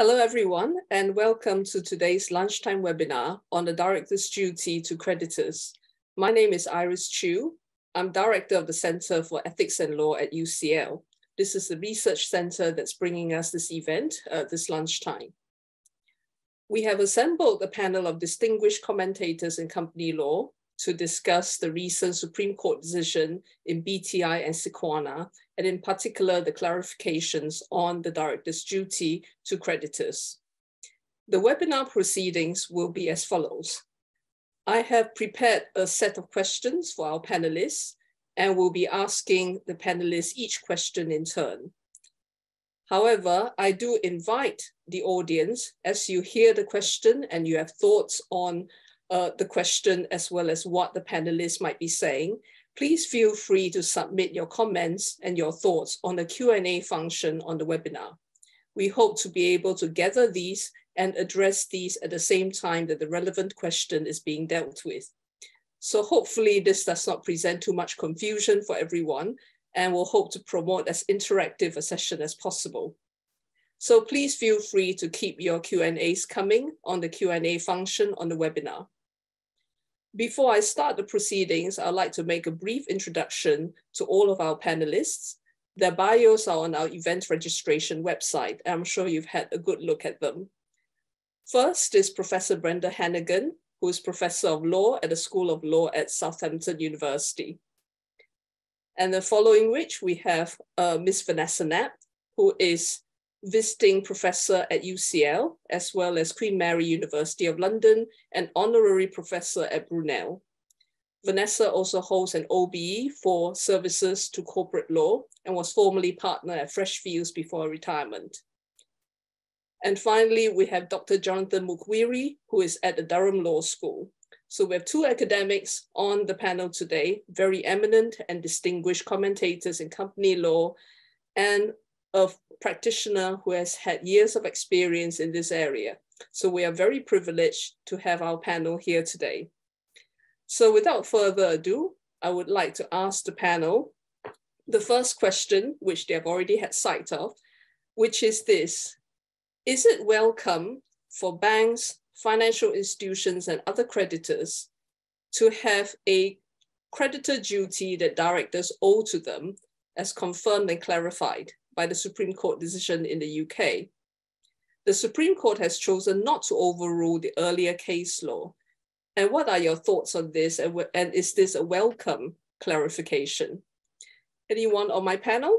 Hello, everyone, and welcome to today's lunchtime webinar on the Director's Duty to Creditors. My name is Iris Chiu. I'm Director of the Center for Ethics and Law at UCL. This is the research center that's bringing us this event uh, this lunchtime. We have assembled a panel of distinguished commentators in company law to discuss the recent Supreme Court decision in BTI and Sequana, and in particular, the clarifications on the director's duty to creditors. The webinar proceedings will be as follows. I have prepared a set of questions for our panelists and will be asking the panelists each question in turn. However, I do invite the audience as you hear the question and you have thoughts on uh, the question as well as what the panelists might be saying, please feel free to submit your comments and your thoughts on the Q&A function on the webinar. We hope to be able to gather these and address these at the same time that the relevant question is being dealt with. So hopefully this does not present too much confusion for everyone and we'll hope to promote as interactive a session as possible. So please feel free to keep your Q&As coming on the Q&A function on the webinar. Before I start the proceedings, I'd like to make a brief introduction to all of our panelists. Their bios are on our event registration website. I'm sure you've had a good look at them. First is Professor Brenda Hannigan, who is Professor of Law at the School of Law at Southampton University. And then following which we have uh, Miss Vanessa Knapp, who is visiting professor at UCL, as well as Queen Mary University of London, and honorary professor at Brunel. Vanessa also holds an OBE for services to corporate law and was formerly partner at Freshfields before retirement. And finally, we have Dr. Jonathan Mukwiri, who is at the Durham Law School. So we have two academics on the panel today, very eminent and distinguished commentators in company law and a practitioner who has had years of experience in this area. So we are very privileged to have our panel here today. So without further ado, I would like to ask the panel the first question, which they have already had sight of, which is this. Is it welcome for banks, financial institutions, and other creditors to have a creditor duty that directors owe to them as confirmed and clarified? By the Supreme Court decision in the UK. The Supreme Court has chosen not to overrule the earlier case law. And what are your thoughts on this? And, and is this a welcome clarification? Anyone on my panel?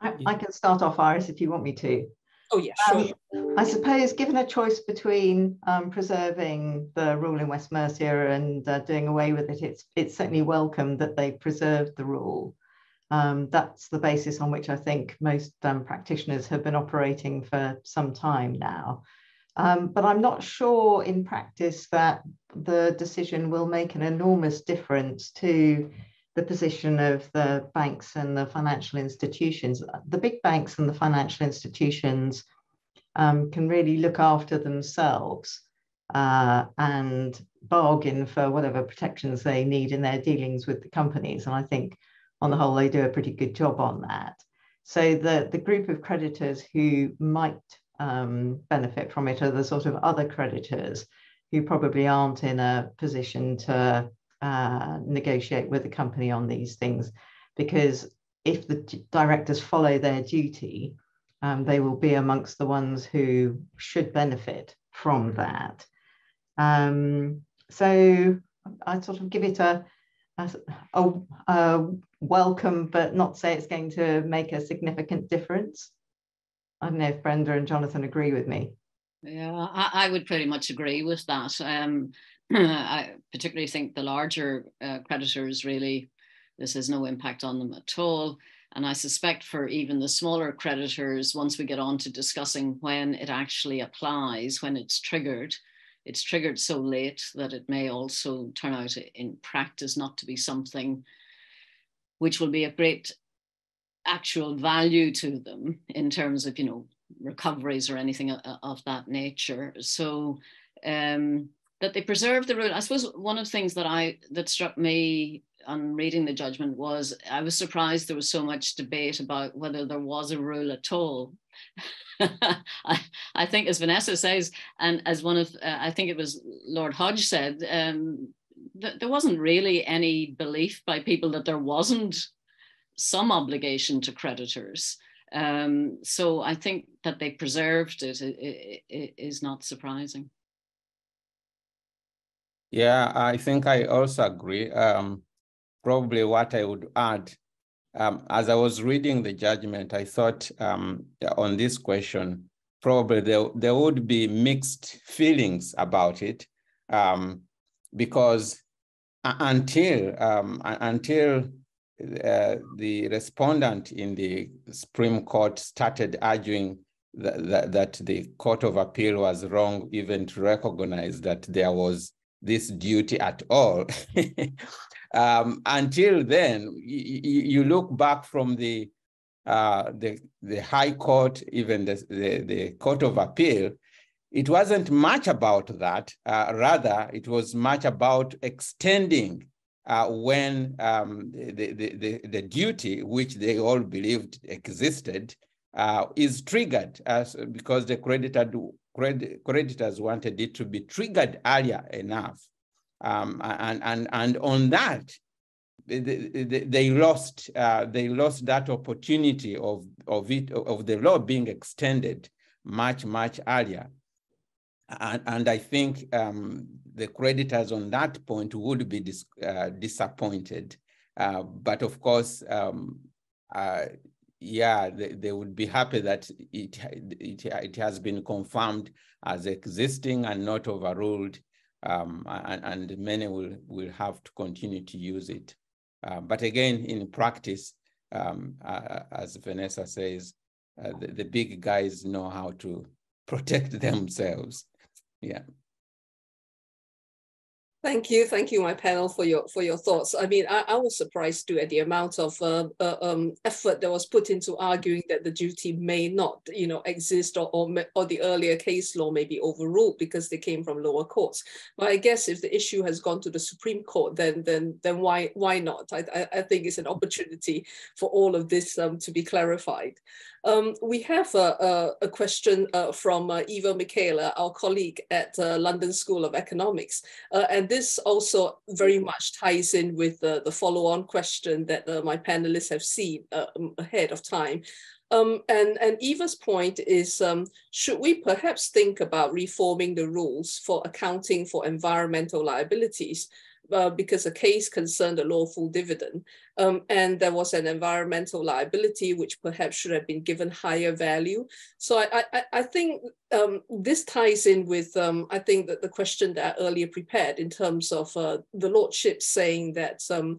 I, I can start off, Iris, if you want me to. Oh, yeah, sure. Um, I suppose, given a choice between um, preserving the rule in West Mercia and uh, doing away with it, it's, it's certainly welcome that they preserved the rule. Um, that's the basis on which I think most um, practitioners have been operating for some time now. Um, but I'm not sure in practice that the decision will make an enormous difference to the position of the banks and the financial institutions. The big banks and the financial institutions um, can really look after themselves uh, and bargain for whatever protections they need in their dealings with the companies. And I think on the whole, they do a pretty good job on that. So the, the group of creditors who might um, benefit from it are the sort of other creditors who probably aren't in a position to uh, negotiate with the company on these things because if the directors follow their duty, um, they will be amongst the ones who should benefit from that. Um, so I sort of give it a, a, a, a, welcome, but not say it's going to make a significant difference. I don't know if Brenda and Jonathan agree with me. Yeah, I, I would pretty much agree with that. Um, I particularly think the larger uh, creditors really, this has no impact on them at all. And I suspect for even the smaller creditors, once we get on to discussing when it actually applies, when it's triggered, it's triggered so late that it may also turn out in practice not to be something which will be of great actual value to them in terms of, you know, recoveries or anything of that nature. So um, that they preserved the rule. I suppose one of the things that I that struck me on reading the judgment was I was surprised there was so much debate about whether there was a rule at all. I, I, think, as Vanessa says, and as one of, uh, I think it was Lord Hodge said, um, th- there wasn't really any belief by people that there wasn't some obligation to creditors. Um, so I think that they preserved it, it, it, it is not surprising. Yeah, I think I also agree. Um, probably what I would add, um, as I was reading the judgment, I thought um, on this question, probably there, there would be mixed feelings about it um, because until um, until uh, the respondent in the Supreme Court started arguing that, that, that, the Court of Appeal was wrong even to recognize that there was this duty at all. um, until then, you look back from the, uh, the, the High Court, even the, the, the, Court of Appeal, it wasn't much about that. Uh, rather, it was much about extending uh, when um, the, the, the, duty, which they all believed existed, uh, is triggered as, because the creditor creditors wanted it to be triggered earlier enough. Um, and, and, and on that, they, they, lost uh, they lost that opportunity of, of it of the law being extended much much earlier and, and I think um, the creditors on that point would be dis, uh, disappointed. Uh, but of course, um, uh, yeah, they, they, would be happy that it, it, it has been confirmed as existing and not overruled, um, and, and, many will, will have to continue to use it. Uh, but again, in practice, um, uh, as Vanessa says, uh, the, the big guys know how to protect themselves. Yeah. Thank you, thank you, my panel, for your for your thoughts. I mean, I, I was surprised too at the amount of uh, uh, um, effort that was put into arguing that the duty may not, you know, exist or, or or the earlier case law may be overruled because they came from lower courts. But I guess if the issue has gone to the Supreme Court, then then then why why not? I I, think it's an opportunity for all of this um, to be clarified. Um, we have a, a, a question uh, from uh, Eva Micheler, our colleague at uh, London School of Economics. Uh, and this also very much ties in with the follow-on question that uh, my panelists have seen uh, um, ahead of time. Um, and, and Eva's point is, um, should we perhaps think about reforming the rules for accounting for environmental liabilities uh, because a case concerned a lawful dividend. Um, and there was an environmental liability which perhaps should have been given higher value. So I, I, I think um, this ties in with, um, I think that the question that I earlier prepared in terms of uh, the Lordship saying that um,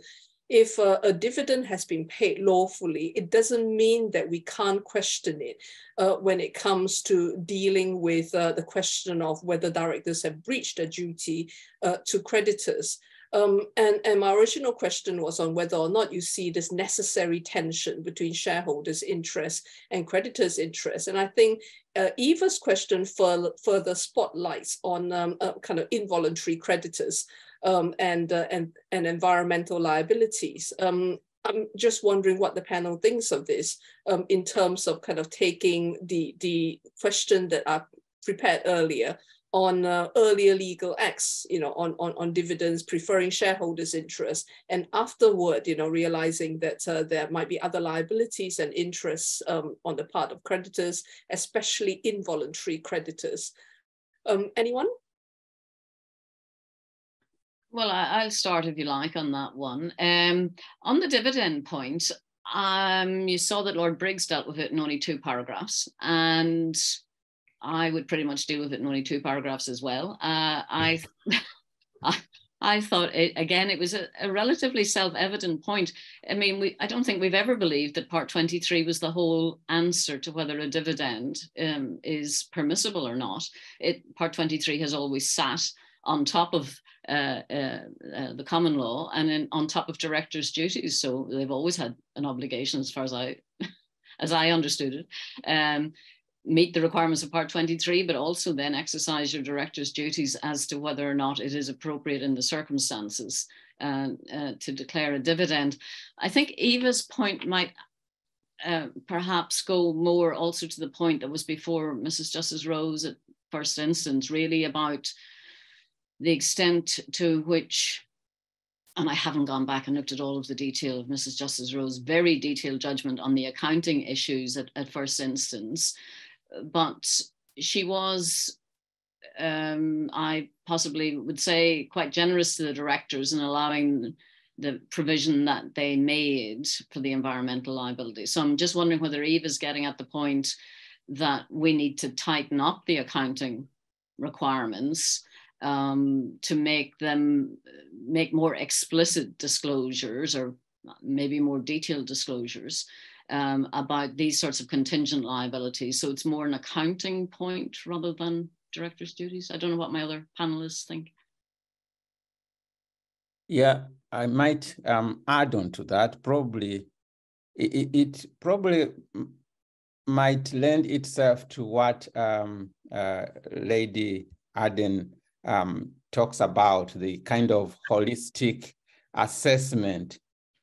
if a, a, dividend has been paid lawfully, it doesn't mean that we can't question it uh, when it comes to dealing with uh, the question of whether directors have breached their duty uh, to creditors. Um, and, and my original question was on whether or not you see this necessary tension between shareholders' interests and creditors' interests. And I think uh, Eva's question further, further spotlights on um, uh, kind of involuntary creditors um, and, uh, and, and environmental liabilities. Um, I'm just wondering what the panel thinks of this um, in terms of kind of taking the, the question that I prepared earlier on uh, earlier legal acts, you know, on, on, on dividends, preferring shareholders' interest, and afterward, you know, realizing that uh, there might be other liabilities and interests um, on the part of creditors, especially involuntary creditors. Um, anyone? Well, I'll start if you like on that one. Um, on the dividend point, um, you saw that Lord Briggs dealt with it in only two paragraphs, and I would pretty much deal with it in only two paragraphs as well. Uh, I, I, I thought it, again it was a, a relatively self-evident point. I mean, we I don't think we've ever believed that Part 23 was the whole answer to whether a dividend um, is permissible or not. It Part 23 has always sat on top of uh, uh, uh, the common law and on top of directors' duties. So they've always had an obligation, as far as I, as I understood it. Um, meet the requirements of Part 23, but also then exercise your director's duties as to whether or not it is appropriate in the circumstances uh, uh, to declare a dividend. I think Eva's point might uh, perhaps go more also to the point that was before Mrs. Justice Rose at first instance, really about the extent to which, and I haven't gone back and looked at all of the detail of Mrs. Justice Rose's very detailed judgment on the accounting issues at, at first instance, but she was um, I possibly would say quite generous to the directors in allowing the provision that they made for the environmental liability. So I'm just wondering whether Eve is getting at the point that we need to tighten up the accounting requirements um, to make them make more explicit disclosures or maybe more detailed disclosures um, about these sorts of contingent liabilities. So it's more an accounting point rather than director's duties. I don't know what my other panelists think. Yeah, I might um, add on to that. Probably, it, it probably might lend itself to what um, uh, Lady Arden um, talks about, the kind of holistic assessment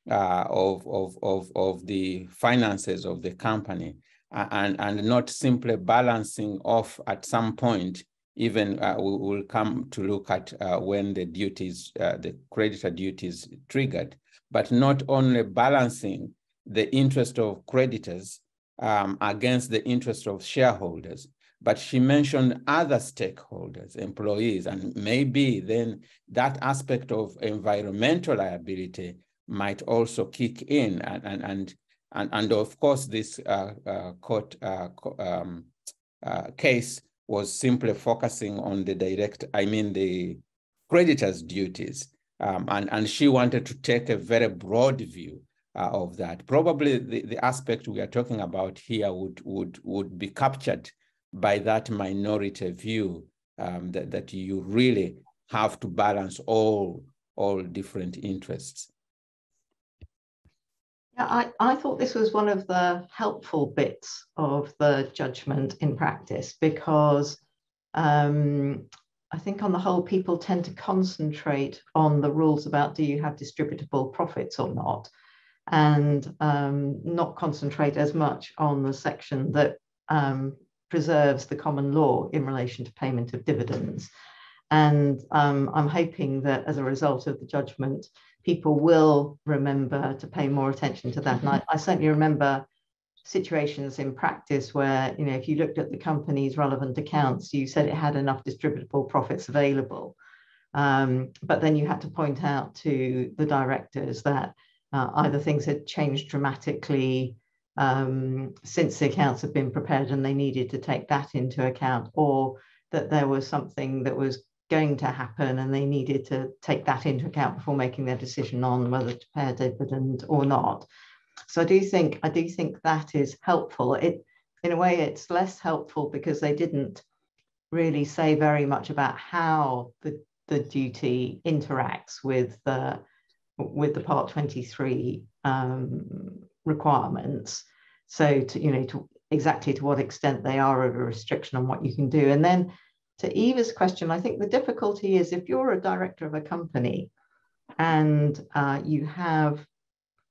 uh, of, of, of, of the finances of the company and, and not simply balancing off at some point even uh, we will come to look at uh, when the duties, uh, the creditor duties triggered, but not only balancing the interest of creditors um, against the interest of shareholders, but she mentioned other stakeholders, employees, and maybe then that aspect of environmental liability might also kick in. And, and, and, and, and of course, this uh, uh, court uh, um, case was simply focusing on the direct, I mean, the creditor's duties. Um, and, and she wanted to take a very broad view uh, of that. Probably the, the aspect we are talking about here would, would, would be captured by that minority view um, that, that you really have to balance all, all different interests. Yeah, I, I thought this was one of the helpful bits of the judgment in practice because um, I think on the whole, people tend to concentrate on the rules about do you have distributable profits or not, and um, not concentrate as much on the section that um, preserves the common law in relation to payment of dividends. And um, I'm hoping that as a result of the judgment, people will remember to pay more attention to that. And I, I, certainly remember situations in practice where, you know, if you looked at the company's relevant accounts, you said it had enough distributable profits available. Um, but then you had to point out to the directors that uh, either things had changed dramatically um, since the accounts had been prepared and they needed to take that into account, or that there was something that was going to happen and they needed to take that into account before making their decision on whether to pay a dividend or not. So I do think I do think that is helpful. It in a way it's less helpful because they didn't really say very much about how the, the duty interacts with the with the part 23 um, requirements. So to you know to exactly to what extent they are a restriction on what you can do. And then to Eva's question, I think the difficulty is if you're a director of a company and uh, you have,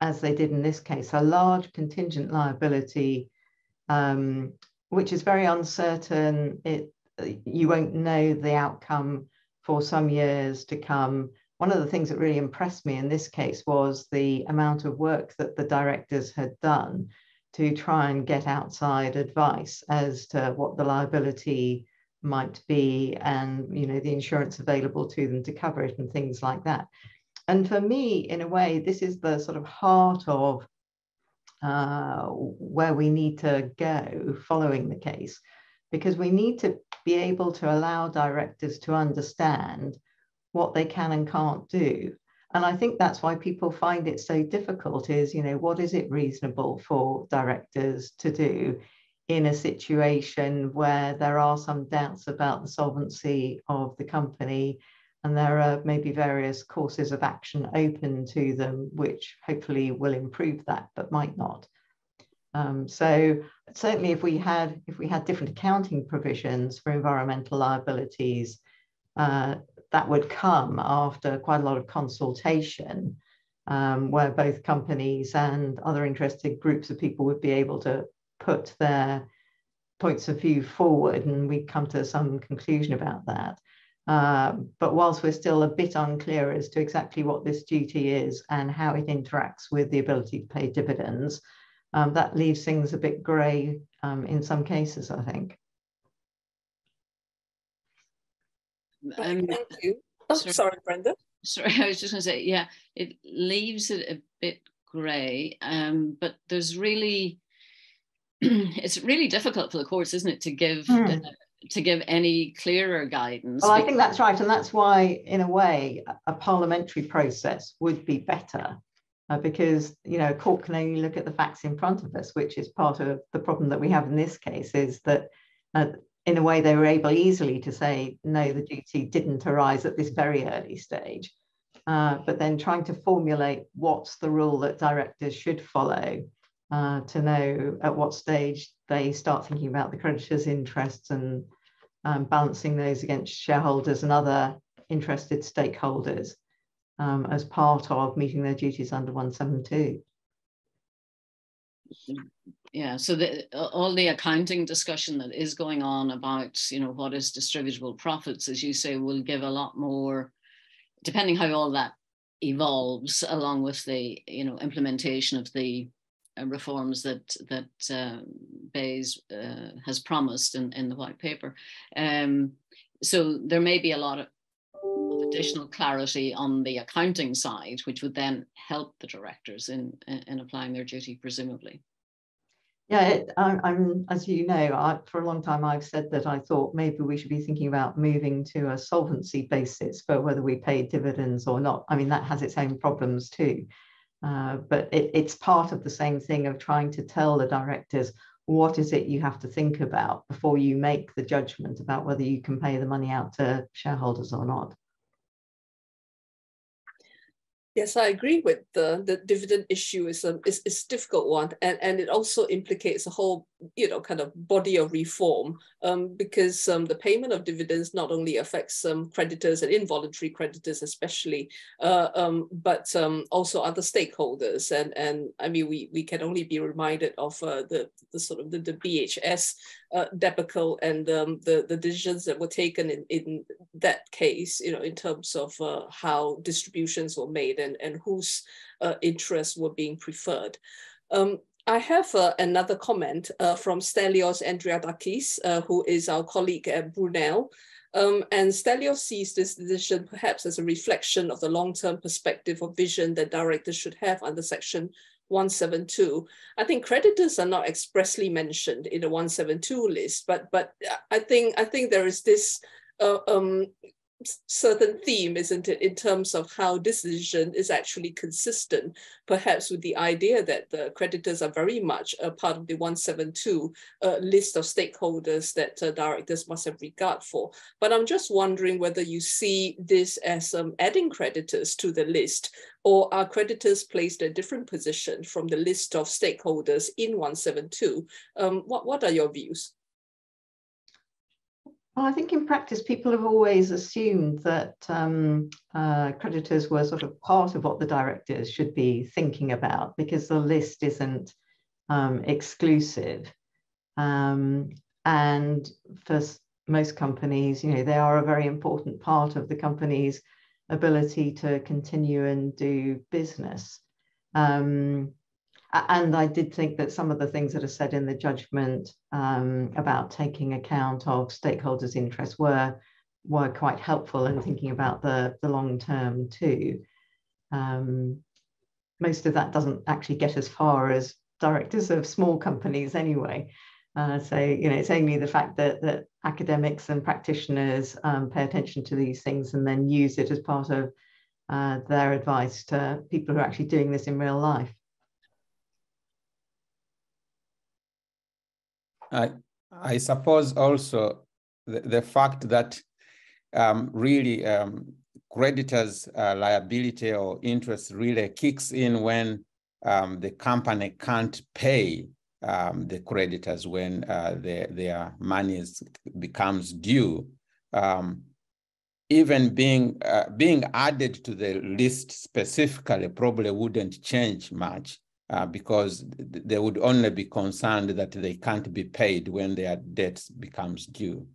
as they did in this case, a large contingent liability, um, which is very uncertain. It you won't know the outcome for some years to come. One of the things that really impressed me in this case was the amount of work that the directors had done to try and get outside advice as to what the liability might be and you know the insurance available to them to cover it and things like that. And for me in a way this is the sort of heart of uh, where we need to go following the case because we need to be able to allow directors to understand what they can and can't do. And i think that's why people find it so difficult is you know what is it reasonable for directors to do in a situation where there are some doubts about the solvency of the company and there are maybe various courses of action open to them which hopefully will improve that but might not. Um, so certainly if we had if we had different accounting provisions for environmental liabilities uh, that would come after quite a lot of consultation, um, where both companies and other interested groups of people would be able to put their points of view forward, and we come to some conclusion about that. Uh, but whilst we're still a bit unclear as to exactly what this duty is and how it interacts with the ability to pay dividends, um, that leaves things a bit grey um, in some cases, I think. Um, Thank you. Oh, sorry. sorry, Brenda. Sorry, I was just going to say, yeah, it leaves it a bit grey, um, but there's really, it's really difficult for the courts, isn't it, to give mm. uh, to give any clearer guidance. Well, I think that's right, and that's why, in a way, a parliamentary process would be better, uh, because you know, a court can only look at the facts in front of us, which is part of the problem that we have in this case. Is that uh, in a way, they were able easily to say, no, the duty didn't arise at this very early stage. Uh, but then trying to formulate what's the rule that directors should follow uh, to know at what stage they start thinking about the creditor's interests and um, balancing those against shareholders and other interested stakeholders um, as part of meeting their duties under 172 yeah so the, all the accounting discussion that is going on about you know what is distributable profits as you say will give a lot more depending how all that evolves along with the you know implementation of the reforms that that uh, BEIS uh, has promised in, in the white paper um, so there may be a lot of additional clarity on the accounting side, which would then help the directors in, in applying their duty, presumably. Yeah, it, I, am as you know, I, for a long time I've said that I thought maybe we should be thinking about moving to a solvency basis for whether we pay dividends or not. I mean, that has its own problems too. Uh, but it, it's part of the same thing of trying to tell the directors what is it you have to think about before you make the judgment about whether you can pay the money out to shareholders or not. Yes, I agree with the the dividend issue is a is, is difficult one, and and it also implicates a whole you know kind of body of reform um, because um, the payment of dividends not only affects um, creditors and involuntary creditors especially, uh, um, but um, also other stakeholders, and and I mean we we can only be reminded of uh, the the sort of the, the BHS uh, debacle and um, the the decisions that were taken in in that case, you know, in terms of uh, how distributions were made and, and whose uh, interests were being preferred. Um, I have uh, another comment uh, from Stelios Andreadakis, uh, who is our colleague at Brunel. Um, and Stelios sees this decision perhaps as a reflection of the long-term perspective or vision that directors should have under Section 172. I think creditors are not expressly mentioned in the 172 list, but but I think I think there is this uh, um, certain theme, isn't it, in terms of how this decision is actually consistent, perhaps with the idea that the creditors are very much a part of the 172 uh, list of stakeholders that uh, directors must have regard for. But I'm just wondering whether you see this as um, adding creditors to the list, or are creditors placed in a different position from the list of stakeholders in 172? Um, what, what are your views? Well, I think in practice, people have always assumed that um, uh, creditors were sort of part of what the directors should be thinking about because the list isn't um, exclusive. Um, and for most companies, you know, they are a very important part of the company's ability to continue and do business. Um, and I did think that some of the things that are said in the judgment um, about taking account of stakeholders' interests were were quite helpful in thinking about the, the long term too. Um, most of that doesn't actually get as far as directors of small companies anyway. Uh, so you know, it's only the fact that that academics and practitioners um, pay attention to these things and then use it as part of uh, their advice to people who are actually doing this in real life. I, I suppose also the, the fact that um, really um, creditors' uh, liability or interest really kicks in when um, the company can't pay um, the creditors when uh, their, their money is, becomes due. Um, even being uh, being added to the list specifically probably wouldn't change much uh, because they would only be concerned that they can't be paid when their debt becomes due.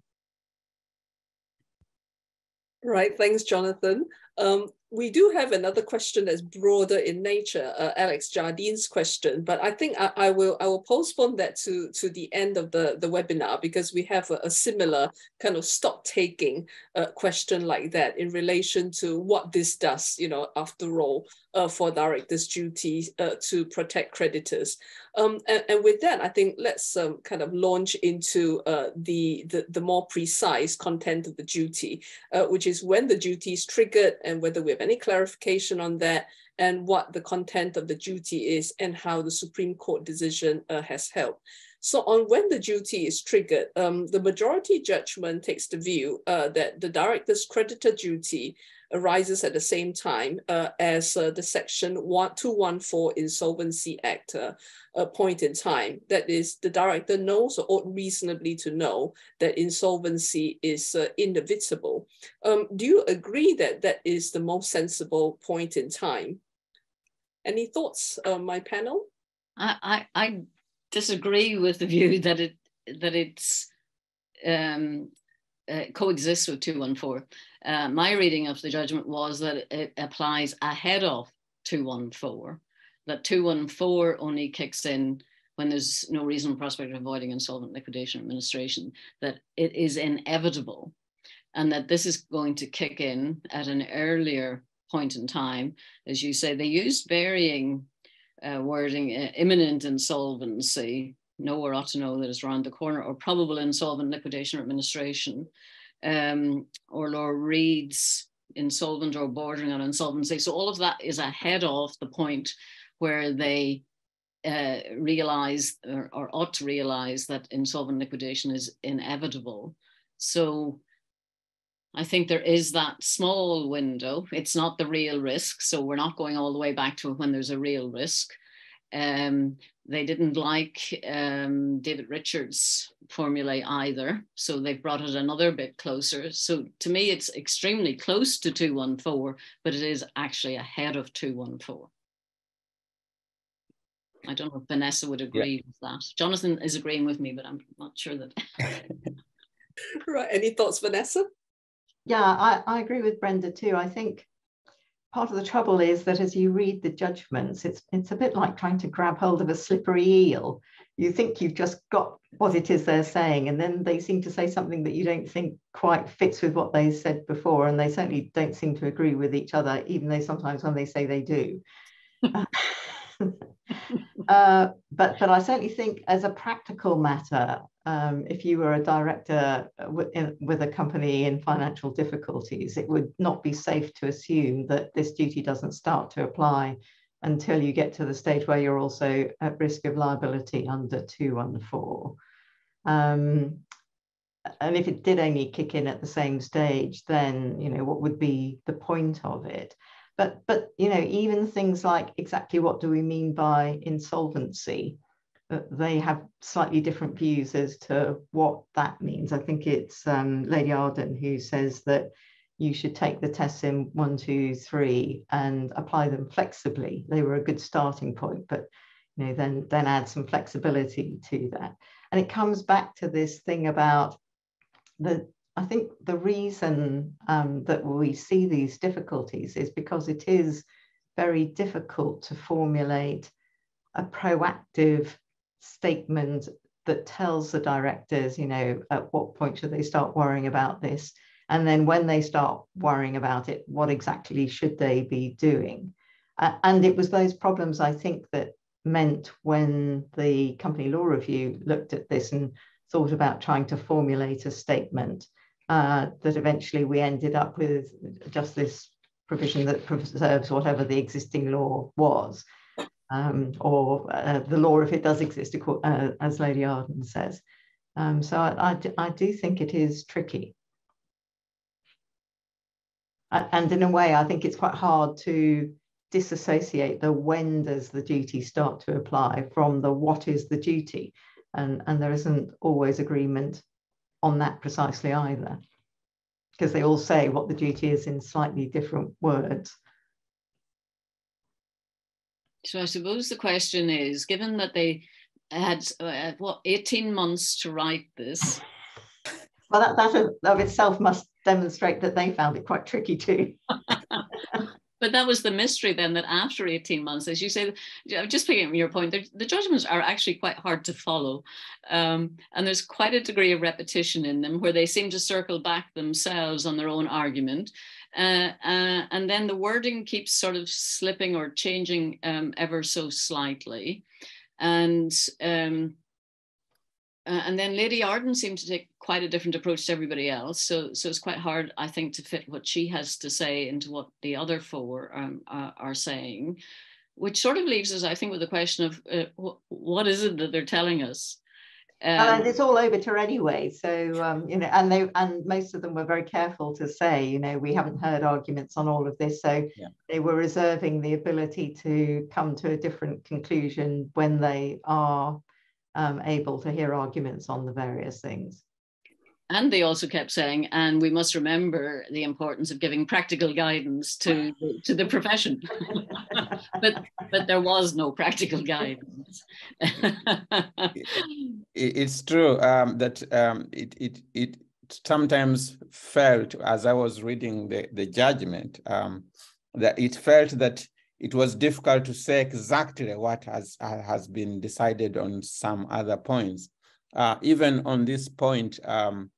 Right, thanks, Jonathan. Um, we do have another question that's broader in nature, uh, Alex Jardine's question, but I think I, I, will I will postpone that to, to the end of the, the webinar because we have a, a similar kind of stock taking uh, question like that in relation to what this does, you know, after all, uh, for directors' duty uh, to protect creditors. Um, and, and, with that, I think let's um, kind of launch into uh, the, the, the, more precise content of the duty, uh, which is when the duty is triggered and whether we have any clarification on that and what the content of the duty is and how the Supreme Court decision uh, has helped. So on when the duty is triggered, um, the majority judgment takes the view uh, that the director's creditor duty arises at the same time uh, as uh, the section 214 Insolvency Act uh, point in time. That is, the director knows or ought reasonably to know that insolvency is uh, inevitable. Um, do you agree that that is the most sensible point in time? Any thoughts, my panel? I, I, I disagree with the view that it that it's um, uh, coexists with 214. Uh, my reading of the judgment was that it applies ahead of 214, that 214 only kicks in when there's no reasonable prospect of avoiding insolvent liquidation administration, that it is inevitable and that this is going to kick in at an earlier point in time. As you say, they used varying uh, wording, uh, imminent insolvency, know or ought to know that is around the corner, or probable insolvent liquidation or administration, um, or Lord Reed's insolvent or bordering on insolvency. So all of that is ahead of the point where they uh, realize or, or, ought to realize that insolvent liquidation is inevitable. So I think there is that small window. It's not the real risk. So we're not going all the way back to when there's a real risk. Um, they didn't like um, David Richards' formulae either, so they've brought it another bit closer. So to me, it's extremely close to 214, but it is actually ahead of 214. I don't know if Vanessa would agree yeah. with that. Jonathan is agreeing with me, but I'm not sure that. right. Any thoughts, Vanessa? Yeah, I, I agree with Brenda too. I think part of the trouble is that as you read the judgments, it's it's a bit like trying to grab hold of a slippery eel. You think you've just got what it is they're saying, and then they seem to say something that you don't think quite fits with what they said before, and they certainly don't seem to agree with each other, even though sometimes when they say they do. uh, but but I certainly think as a practical matter, um, if you were a director with, in, with a company in financial difficulties, it would not be safe to assume that this duty doesn't start to apply until you get to the stage where you're also at risk of liability under 214. Um, and if it did only kick in at the same stage, then you know what would be the point of it? But but you know even things like exactly what do we mean by insolvency? they have slightly different views as to what that means. I think it's um, Lady Arden who says that you should take the tests in one, two, three and apply them flexibly. They were a good starting point, but you know, then, then add some flexibility to that. And it comes back to this thing about the, I think the reason um, that we see these difficulties is because it is very difficult to formulate a proactive statement that tells the directors, you know, at what point should they start worrying about this? And then when they start worrying about it, what exactly should they be doing? Uh, and it was those problems, I think, that meant when the company law review looked at this and thought about trying to formulate a statement, uh, that eventually we ended up with just this provision that preserves whatever the existing law was um, or uh, the law if it does exist, uh, as Lady Arden says. Um, so I, I, I, do think it is tricky. And in a way, I think it's quite hard to disassociate the when does the duty start to apply from the what is the duty. And, and there isn't always agreement on that precisely either. because they all say what the duty is in slightly different words. So I suppose the question is, given that they had uh, what 18 months to write this. Well, that, that of itself must demonstrate that they found it quite tricky too. but that was the mystery then that after 18 months as you say just picking up your point the judgments are actually quite hard to follow. Um, and there's quite a degree of repetition in them where they seem to circle back themselves on their own argument. Uh, uh, and then the wording keeps sort of slipping or changing um, ever so slightly. And um, uh, and then Lady Arden seemed to take quite a different approach to everybody else. So, so it's quite hard, I think, to fit what she has to say into what the other four um, uh, are saying, which sort of leaves us, I think, with the question of uh, wh- what is it that they're telling us? Um, and it's all over to her anyway. So um, you know, and they and most of them were very careful to say, you know, we haven't heard arguments on all of this. So yeah. they were reserving the ability to come to a different conclusion when they are um, able to hear arguments on the various things. And they also kept saying, and we must remember the importance of giving practical guidance to to the profession. but but there was no practical guidance. it's true um, that um, it it it sometimes felt as I was reading the the judgment um, that it felt that it was difficult to say exactly what has, has been decided on some other points. Uh, even on this point, um,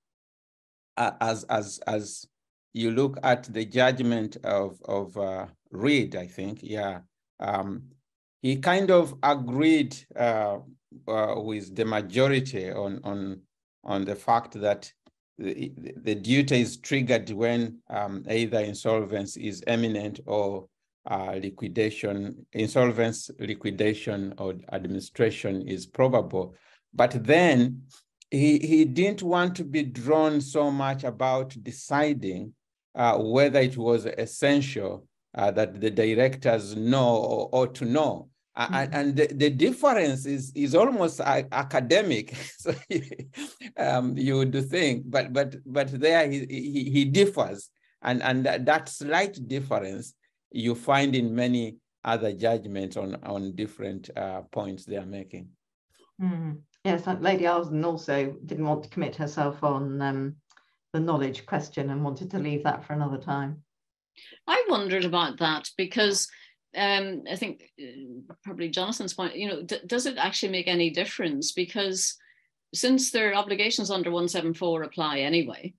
as, as, as you look at the judgment of, of uh, Reed, I think, yeah, um, he kind of agreed uh, uh, with the majority on, on, on the fact that the, the duty is triggered when um, either insolvency is imminent or uh, liquidation, insolvency, liquidation, or administration is probable. But then he, he didn't want to be drawn so much about deciding uh, whether it was essential uh, that the directors know or, to know. Mm-hmm. And, and the, the, difference is, is almost academic. so um, you would think, but but but there he, he, he differs, and and that slight difference you find in many other judgments on, on different uh, points they are making. Mm. Yes, Lady Arden also didn't want to commit herself on um, the knowledge question and wanted to leave that for another time. I wondered about that because um, I think uh, probably Jonathan's point, you know, does it actually make any difference? Because since their obligations under 174 apply anyway,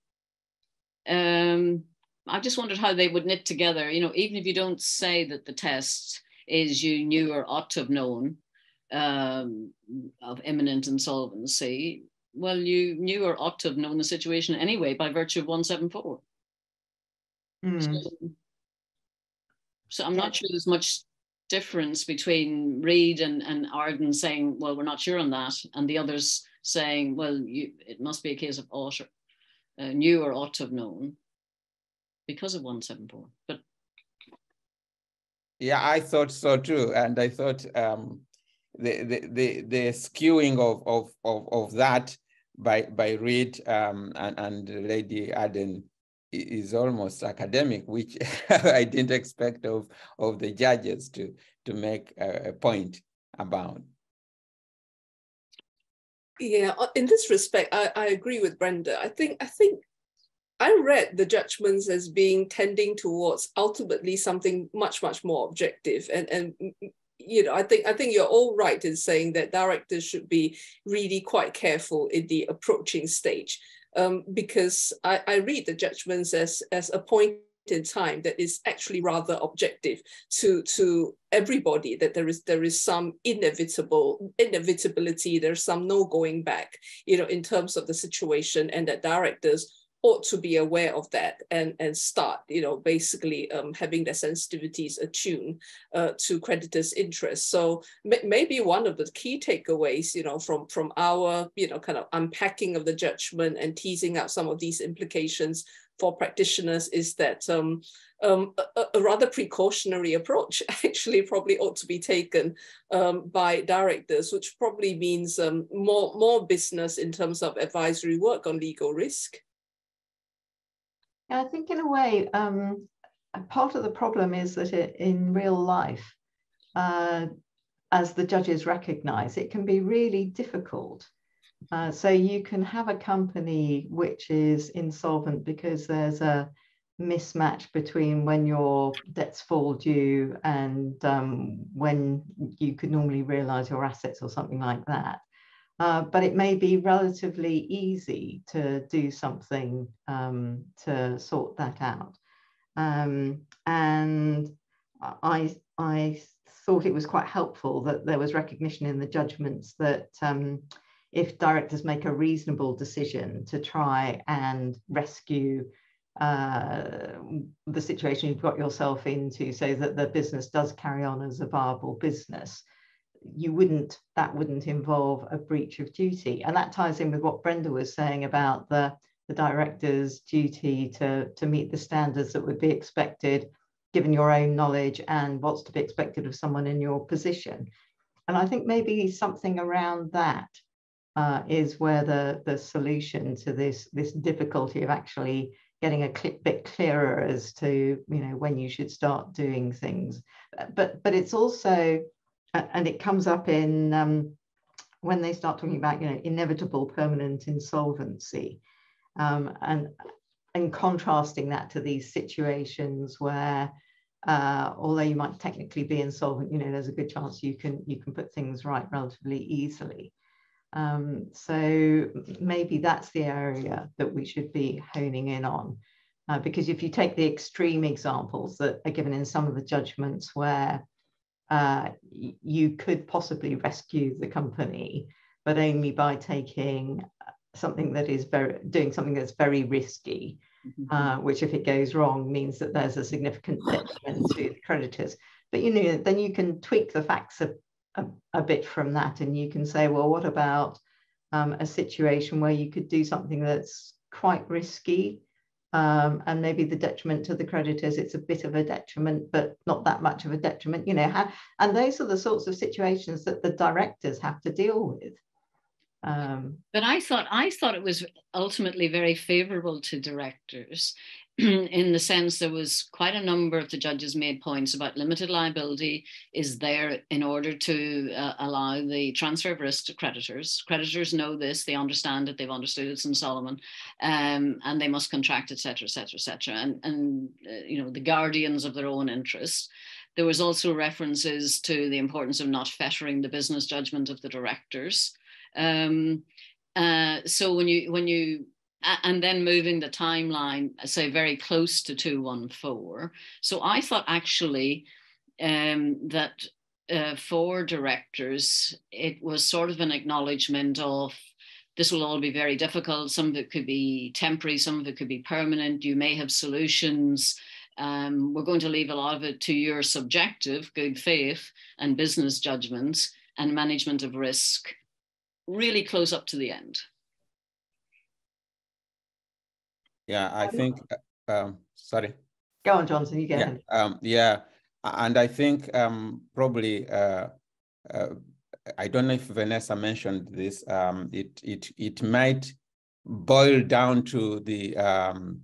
um, I just wondered how they would knit together. You know, even if you don't say that the test is you knew or ought to have known um, of imminent insolvency, well, you knew or ought to have known the situation anyway by virtue of 174. Mm. So, so, I'm not sure there's much difference between Reed and, and Arden saying, well, we're not sure on that, and the others saying, well, you, it must be a case of ought, uh, knew or ought to have known because of 174. But yeah, I thought so too. And I thought um, the, the, the, the skewing of, of, of, of that by, by Reed um, and, and Lady Arden is almost academic, which I didn't expect of, of the judges to, to make a, a point about. Yeah, uh, in this respect, I, I agree with Brenda. I think I think I read the judgments as being tending towards ultimately something much, much more objective. And, and you know, I think I think you're all right in saying that directors should be really quite careful in the approaching stage. Um, because I, I read the judgments as, as a point in time that is actually rather objective to to everybody that there is there is some inevitable inevitability there's some no going back you know in terms of the situation and that directors ought to be aware of that and, and start, you know, basically um, having their sensitivities attuned uh, to creditors' interests. So maybe one of the key takeaways, you know, from, from our, you know, kind of unpacking of the judgment and teasing out some of these implications for practitioners is that um, um, a, a, rather precautionary approach actually probably ought to be taken um, by directors, which probably means um, more, more business in terms of advisory work on legal risk. Yeah, I think in a way, um, part of the problem is that it, in real life, uh, as the judges recognize, it can be really difficult. Uh, so you can have a company which is insolvent because there's a mismatch between when your debts fall due and um, when you could normally realize your assets or something like that. Uh, but it may be relatively easy to do something um, to sort that out. Um, and I, I thought it was quite helpful that there was recognition in the judgments that um, if directors make a reasonable decision to try and rescue uh, the situation you've got yourself into so that the business does carry on as a viable business, you wouldn't, that wouldn't involve a breach of duty. And that ties in with what Brenda was saying about the, the director's duty to, to meet the standards that would be expected given your own knowledge and what's to be expected of someone in your position. And I think maybe something around that uh, is where the, the solution to this, this difficulty of actually getting a bit clearer as to you know when you should start doing things but but it's also and it comes up in um, when they start talking about you know inevitable permanent insolvency um, and and contrasting that to these situations where uh, although you might technically be insolvent you know there's a good chance you can you can put things right relatively easily um, so maybe that's the area that we should be honing in on. Uh, because if you take the extreme examples that are given in some of the judgments where uh, you could possibly rescue the company, but only by taking something that is very doing something that's very risky, mm-hmm. uh, which if it goes wrong means that there's a significant detriment to the creditors. But you know, then you can tweak the facts of a, a bit from that and you can say well what about um, a situation where you could do something that's quite risky um, and maybe the detriment to the creditors it's a bit of a detriment but not that much of a detriment you know and those are the sorts of situations that the directors have to deal with. Um, but I thought I thought it was ultimately very favourable to directors in the sense there was quite a number of the judges made points about limited liability is there in order to uh, allow the transfer of risk to creditors. Creditors know this, they understand it, they've understood it in Salomon, um, and they must contract, etc., etc., etc. And and uh, you know the guardians of their own interests. There was also references to the importance of not fettering the business judgment of the directors. Um, uh, so when you when you and then moving the timeline, say very close to 214. So I thought actually um, that uh, for directors, it was sort of an acknowledgement of this will all be very difficult. Some of it could be temporary, some of it could be permanent. You may have solutions. Um, we're going to leave a lot of it to your subjective good faith and business judgments and management of risk really close up to the end. Yeah, I think, uh, um, sorry. Go on, Johnson, you get yeah, it. Um, yeah, and I think um, probably, uh, uh, I don't know if Vanessa mentioned this, um, it, it, it might boil down to the, um,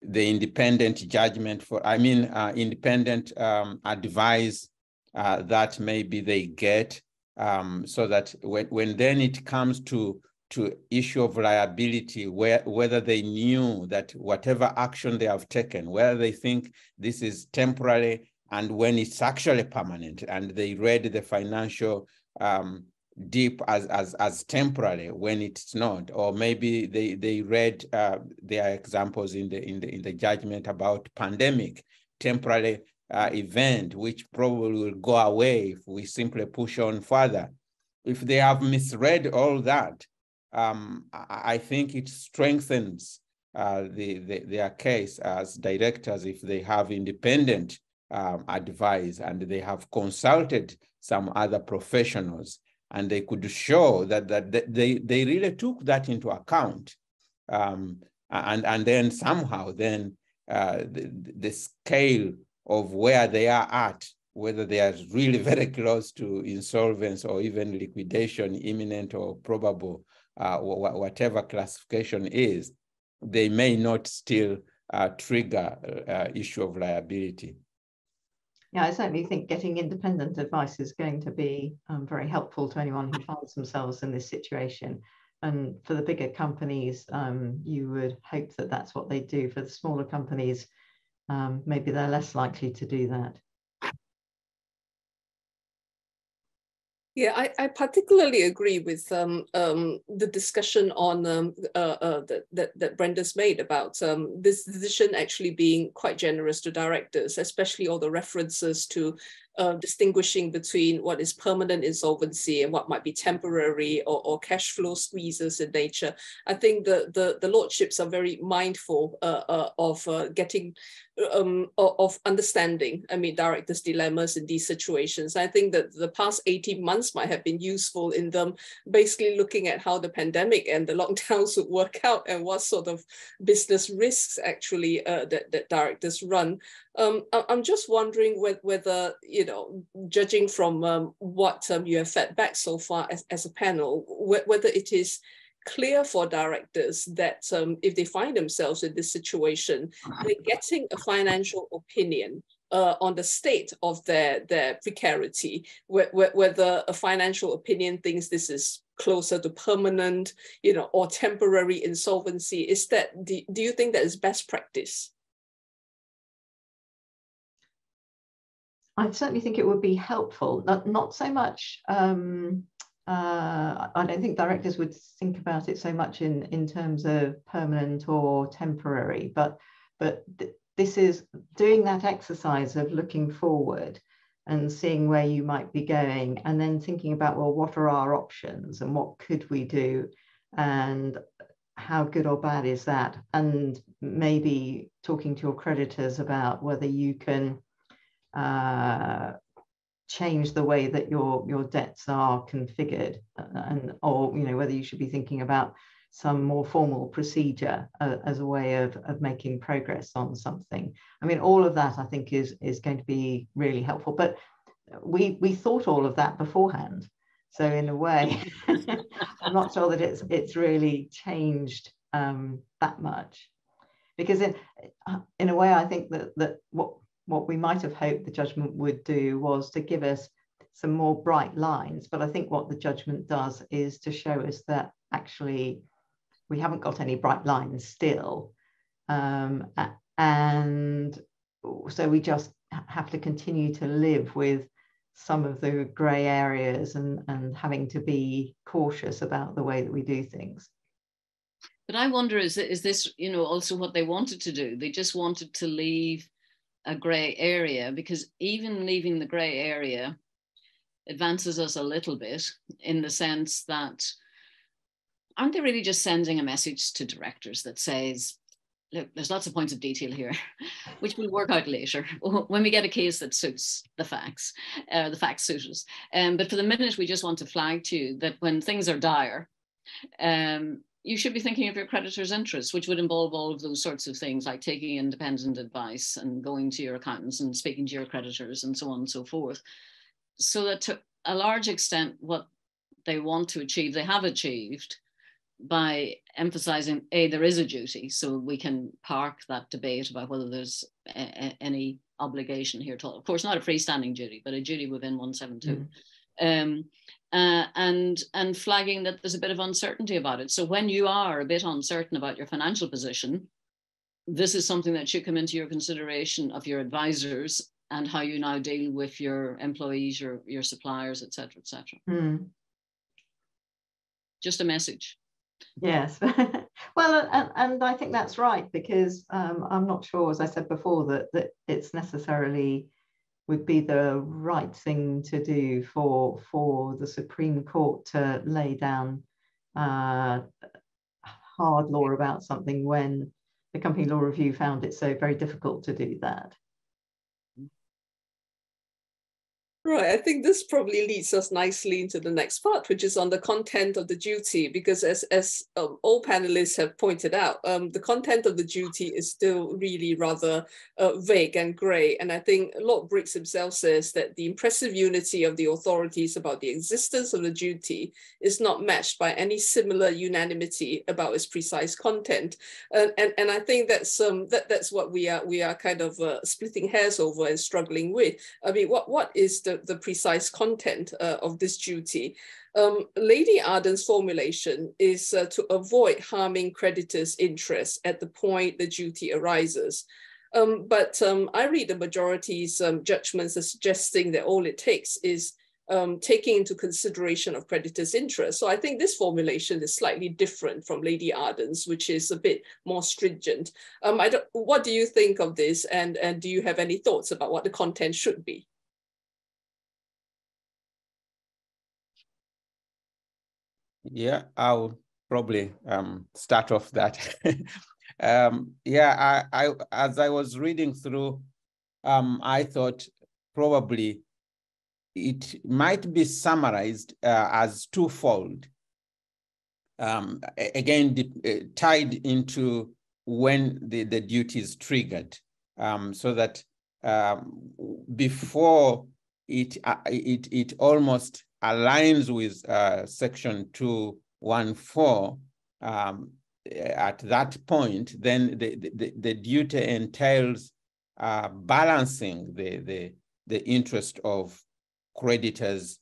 the independent judgment for, I mean, uh, independent um, advice uh, that maybe they get um, so that when, when then it comes to to issue of liability, where, whether they knew that whatever action they have taken, whether they think this is temporary and when it's actually permanent, and they read the financial um, dip as, as, as temporary when it's not, or maybe they, they read uh, their examples in the, in, the, in the judgment about pandemic, temporary uh, event, which probably will go away if we simply push on further. If they have misread all that, um, I think it strengthens uh, the, the, their case as directors if they have independent um, advice and they have consulted some other professionals and they could show that, that they, they really took that into account. Um, and, and then somehow then uh, the, the scale of where they are at, whether they are really very close to insolvency or even liquidation, imminent or probable, uh, whatever classification is, they may not still uh, trigger uh, issue of liability. Yeah, I certainly think getting independent advice is going to be um, very helpful to anyone who finds themselves in this situation. And for the bigger companies, um, you would hope that that's what they do. For the smaller companies, um, maybe they're less likely to do that. Yeah, I, I particularly agree with um, um, the discussion on um, uh, uh, that, that, that Brenda's made about um, this decision actually being quite generous to directors, especially all the references to uh, distinguishing between what is permanent insolvency and what might be temporary or, or cash flow squeezes in nature. I think the, the, the lordships are very mindful uh, uh, of uh, getting, um, of understanding, I mean, directors' dilemmas in these situations. I think that the past 18 months might have been useful in them basically looking at how the pandemic and the lockdowns would work out and what sort of business risks actually uh, that, that directors run. Um, I'm just wondering whether, you know, judging from um, what um, you have fed back so far as, as a panel, whether it is clear for directors that um, if they find themselves in this situation, they're getting a financial opinion uh, on the state of their, their precarity, whether a financial opinion thinks this is closer to permanent, you know, or temporary insolvency. Is that, do, do you think that is best practice? I certainly think it would be helpful, not, not so much, um, uh, I don't think directors would think about it so much in, in terms of permanent or temporary, but, but th this is doing that exercise of looking forward and seeing where you might be going and then thinking about, well, what are our options and what could we do and how good or bad is that? And maybe talking to your creditors about whether you can uh, change the way that your your debts are configured uh, and or you know whether you should be thinking about some more formal procedure uh, as a way of, of making progress on something. I mean all of that i think is is going to be really helpful but we we thought all of that beforehand. So in a way i'm not sure that it's it's really changed um, that much. Because in uh, in a way i think that that what what we might have hoped the judgment would do was to give us some more bright lines. But I think what the judgment does is to show us that actually we haven't got any bright lines still. Um, and so we just have to continue to live with some of the grey areas and, and having to be cautious about the way that we do things. But I wonder, is, is this, you know, also what they wanted to do? They just wanted to leave a gray area because even leaving the gray area advances us a little bit in the sense that aren't they really just sending a message to directors that says look there's lots of points of detail here which we'll work out later when we get a case that suits the facts uh, the facts suit us. Um, but for the minute we just want to flag to you that when things are dire um, you should be thinking of your creditor's interests, which would involve all of those sorts of things like taking independent advice and going to your accountants and speaking to your creditors and so on and so forth. So that to a large extent, what they want to achieve, they have achieved by emphasizing a there is a duty so we can park that debate about whether there's a, a, any obligation here at all of course not a freestanding duty but a duty within 172 mm. um, uh, and and flagging that there's a bit of uncertainty about it. So when you are a bit uncertain about your financial position, this is something that should come into your consideration of your advisors and how you now deal with your employees, your your suppliers, etc., etc. Mm. Just a message. Yes, well, and, and I think that's right because um, I'm not sure, as I said before, that that it's necessarily would be the right thing to do for for the Supreme Court to lay down uh, hard law about something when the Company Law Review found it so very difficult to do that. Right, I think this probably leads us nicely into the next part, which is on the content of the duty, because as, as um, all panelists have pointed out, um, the content of the duty is still really rather uh, vague and grey. And I think Lord Briggs himself says that the impressive unity of the authorities about the existence of the duty is not matched by any similar unanimity about its precise content. And, and, and I think that's um, that, that's what we are we are kind of uh, splitting hairs over and struggling with. I mean, what, what is the the, precise content uh, of this duty. Um, Lady Arden's formulation is uh, to avoid harming creditors' interests at the point the duty arises. Um, but um, I read the majority's um, judgments as suggesting that all it takes is um, taking into consideration of creditors' interests. So I think this formulation is slightly different from Lady Arden's, which is a bit more stringent. Um, I don't, what do you think of this? And, and do you have any thoughts about what the content should be? Yeah, I'll probably um, start off that. um, yeah, I, I, as I was reading through, um, I thought probably it might be summarized uh, as twofold. Um, again, uh, tied into when the, the duty is triggered, um, so that um, before it, uh, it, it almost aligns with uh, section 214, um, at that point, then the, the, the duty entails uh, balancing the, the, the interest of creditors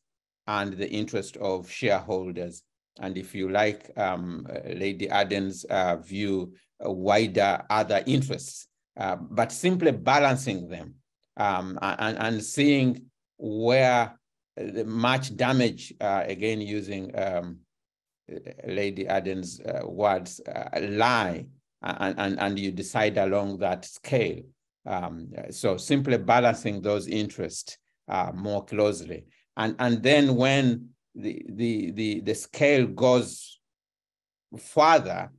and the interest of shareholders. And if you like um, Lady Arden's uh, view, uh, wider other interests, uh, but simply balancing them um, and, and seeing where much damage, uh, again, using um, Lady Arden's uh, words, uh, lie, and, and, and you decide along that scale. Um, so simply balancing those interests more closely. And, and then when the, the, the, the scale goes further,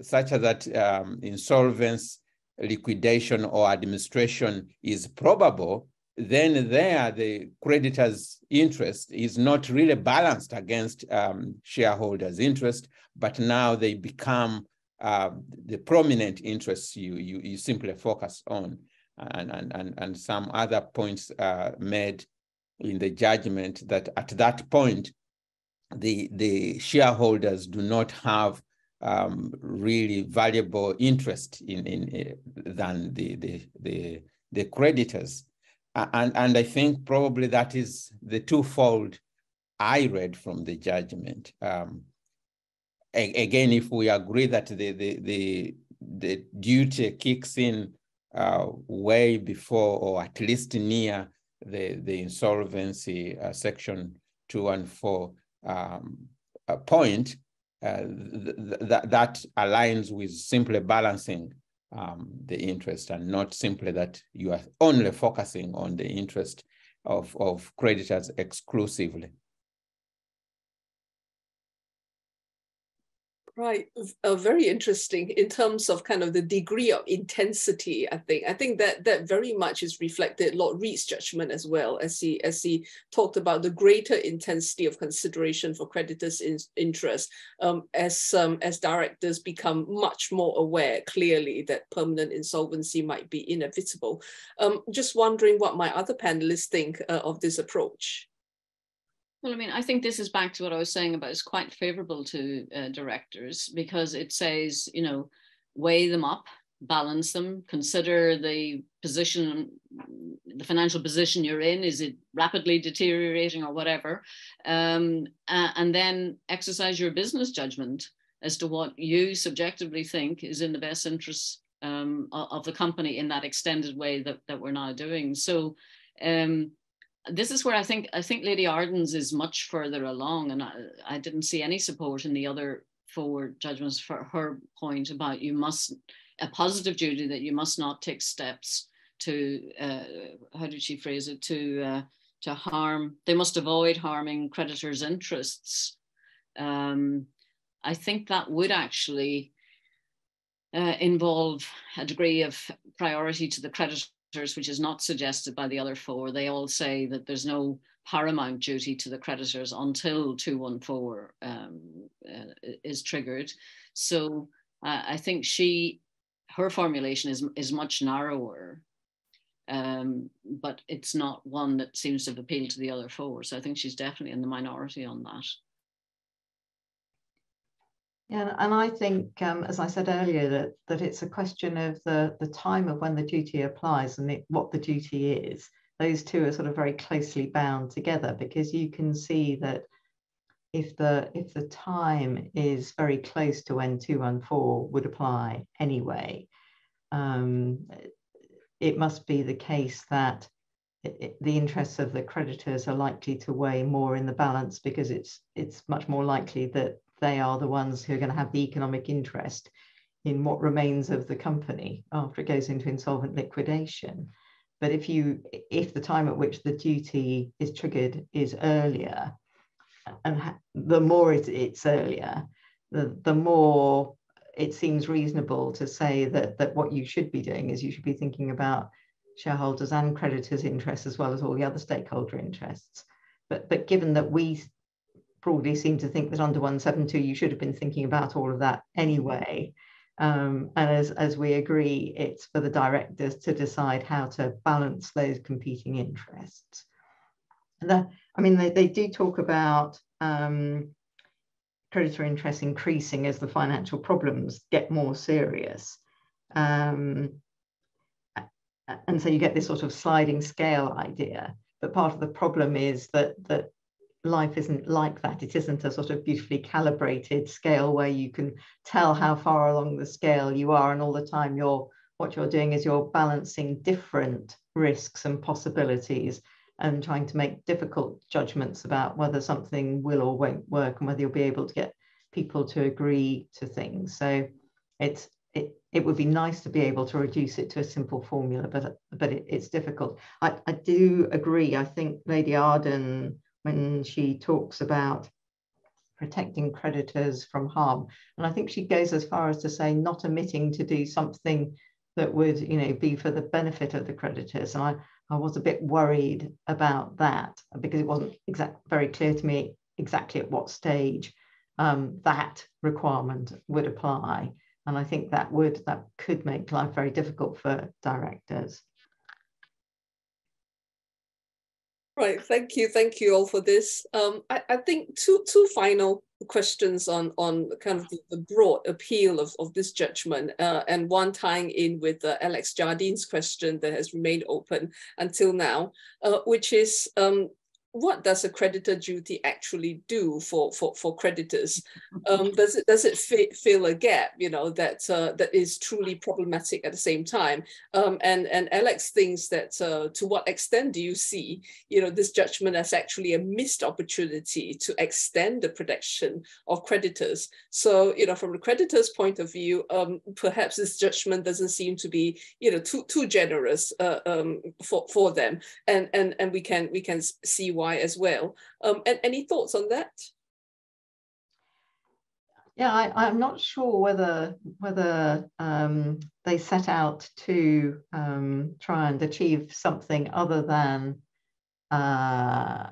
such as that um, insolvency, liquidation, or administration is probable, then there the creditor's interest is not really balanced against um, shareholders' interest, but now they become uh, the prominent interests you, you, you simply focus on. And, and, and, and some other points uh, made in the judgment that at that point, the, the shareholders do not have um, really valuable interest in, in uh, than the, the, the, the creditors. And, and I think probably that is the twofold I read from the judgment. Um, a, again, if we agree that the, the, the, the duty kicks in uh, way before or at least near the, the insolvency uh, section two and four um, point, uh, th th that aligns with simply balancing um, the interest and not simply that you are only focusing on the interest of, of creditors exclusively. Right, uh, very interesting in terms of kind of the degree of intensity. I think I think that that very much is reflected Lord Reed's judgment as well as he as he talked about the greater intensity of consideration for creditors' in, interest um, as um, as directors become much more aware clearly that permanent insolvency might be inevitable. Um, just wondering what my other panelists think uh, of this approach. Well, I mean, I think this is back to what I was saying about it's quite favorable to uh, directors because it says, you know, weigh them up, balance them, consider the position, the financial position you're in. Is it rapidly deteriorating or whatever? Um, uh, and then exercise your business judgment as to what you subjectively think is in the best interest um, of the company in that extended way that, that we're now doing. So, um, this is where I think I think Lady Arden's is much further along, and I, I didn't see any support in the other four judgments for her point about you must a positive duty that you must not take steps to uh, how did she phrase it to uh, to harm they must avoid harming creditors' interests. Um, I think that would actually uh, involve a degree of priority to the creditor which is not suggested by the other four. They all say that there's no paramount duty to the creditors until 214 um, uh, is triggered. So uh, I think she, her formulation is, is much narrower, um, but it's not one that seems to have appealed to the other four. So I think she's definitely in the minority on that. Yeah, and I think, um, as I said earlier, that, that it's a question of the, the time of when the duty applies and it, what the duty is. Those two are sort of very closely bound together because you can see that if the if the time is very close to when 214 would apply anyway, um, it must be the case that the interests of the creditors are likely to weigh more in the balance because it's it's much more likely that they are the ones who are going to have the economic interest in what remains of the company after it goes into insolvent liquidation. But if you if the time at which the duty is triggered is earlier, and the more it, it's earlier, the, the more it seems reasonable to say that that what you should be doing is you should be thinking about shareholders and creditors' interests as well as all the other stakeholder interests. But but given that we broadly seem to think that under 172 you should have been thinking about all of that anyway. Um, and as, as we agree, it's for the directors to decide how to balance those competing interests. And that, I mean, they, they do talk about um, creditor interest increasing as the financial problems get more serious. Um, and so you get this sort of sliding scale idea. But part of the problem is that that life isn't like that. It isn't a sort of beautifully calibrated scale where you can tell how far along the scale you are, and all the time you're what you're doing is you're balancing different risks and possibilities and trying to make difficult judgments about whether something will or won't work and whether you'll be able to get people to agree to things. So it's it, it would be nice to be able to reduce it to a simple formula, but but it, it's difficult. I, I do agree. I think Lady Arden when she talks about protecting creditors from harm. And I think she goes as far as to say not omitting to do something that would, you know, be for the benefit of the creditors. And I, I was a bit worried about that because it wasn't exact, very clear to me exactly at what stage um, that requirement would apply. And I think that would that could make life very difficult for directors. Right, thank you, thank you all for this. Um, I, I think two two final questions on on kind of the, the broad appeal of, of this judgment, uh, and one tying in with uh, Alex Jardine's question that has remained open until now, uh, which is um, what does a creditor duty actually do for for, for creditors? Um, does it does it fill a gap? You know that uh, that is truly problematic at the same time. Um, and and Alex thinks that uh, to what extent do you see you know this judgment as actually a missed opportunity to extend the protection of creditors? So you know from the creditor's point of view, um, perhaps this judgment doesn't seem to be you know too too generous uh, um, for for them, and and and we can we can see why why as well. Um, and any thoughts on that? Yeah, I, am not sure whether whether um, they set out to um, try and achieve something other than uh,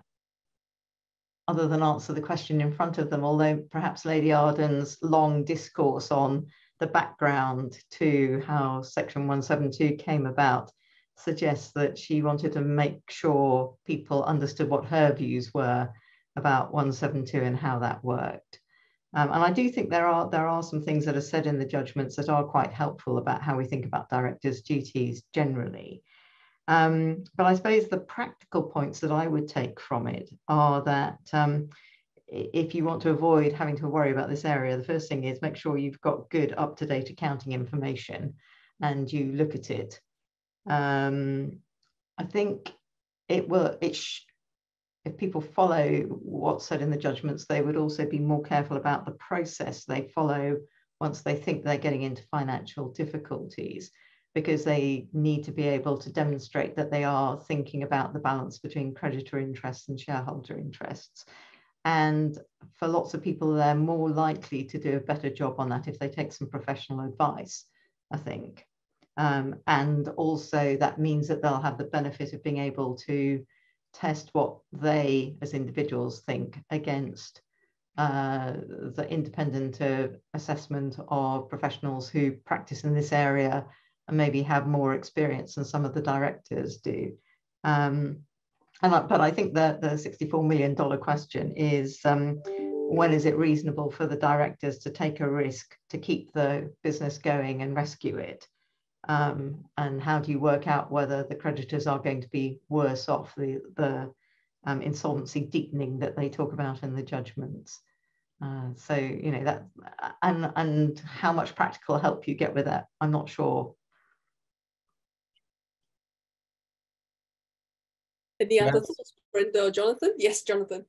other than answer the question in front of them. Although perhaps Lady Arden's long discourse on the background to how Section 172 came about suggests that she wanted to make sure people understood what her views were about 172 and how that worked. Um, and I do think there are there are some things that are said in the judgments that are quite helpful about how we think about directors' duties generally. Um, but I suppose the practical points that I would take from it are that um, if you want to avoid having to worry about this area, the first thing is make sure you've got good up-to-date accounting information and you look at it um, I think it will, it if people follow what's said in the judgments, they would also be more careful about the process they follow once they think they're getting into financial difficulties, because they need to be able to demonstrate that they are thinking about the balance between creditor interests and shareholder interests. And for lots of people, they're more likely to do a better job on that if they take some professional advice, I think. Um, and also that means that they'll have the benefit of being able to test what they as individuals think against uh, the independent uh, assessment of professionals who practice in this area and maybe have more experience than some of the directors do. Um, and, but I think that the $64 million question is um, when is it reasonable for the directors to take a risk to keep the business going and rescue it? Um, and how do you work out whether the creditors are going to be worse off, the, the um, insolvency deepening that they talk about in the judgments. Uh, so, you know, that, and, and how much practical help you get with that, I'm not sure. Any other yes. thoughts, Brenda or Jonathan? Yes, Jonathan.